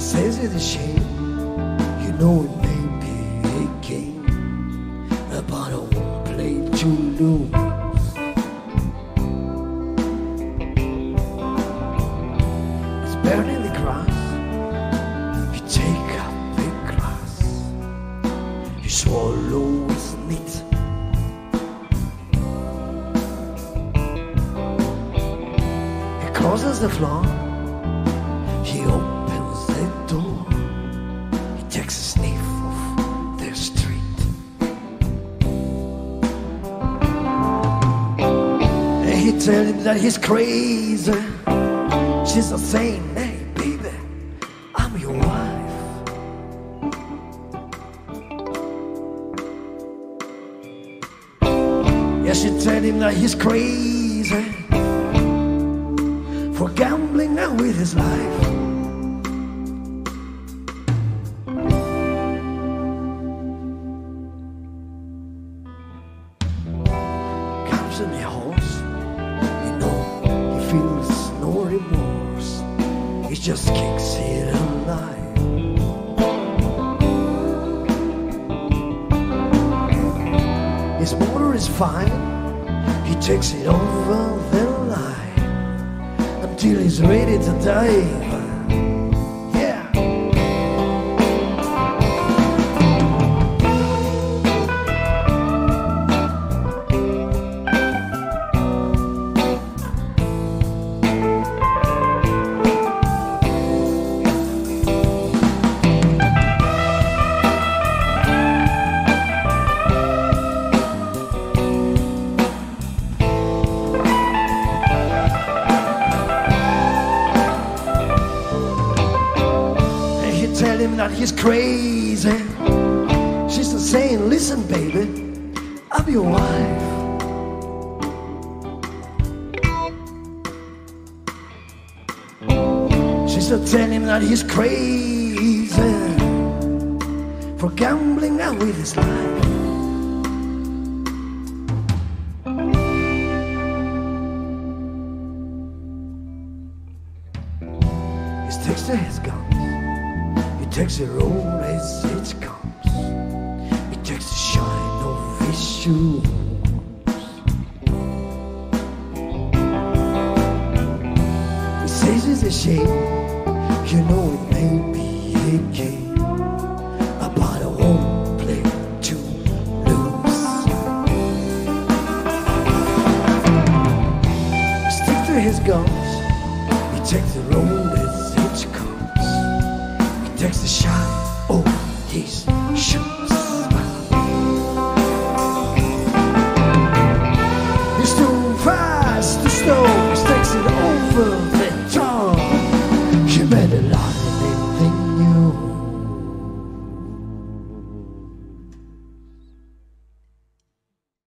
He says it's a shame, you know it may be a game, but I won't play to lose. It's burning the grass. You take up the glass. You swallow its meat. He crosses the floor. He opens Him that he's crazy. She's not saying, hey, baby, I'm your wife. Yeah, she tell him that he's crazy for gambling now with his life. Horse, you know, he feels no remorse. He just kicks it alive. His motor is fine. He takes it over the line until he's ready to dive. That he's crazy. She's saying, listen, baby, I'm your wife. She's not telling him that he's crazy for gambling now with his life. He sticks to his guns. Takes the road as it comes. He takes the shine off his shoes. He says it's a shame. You know it may be a game. But I won't play to lose. Stick to his guns. He takes the road takes a shot. Oh, he's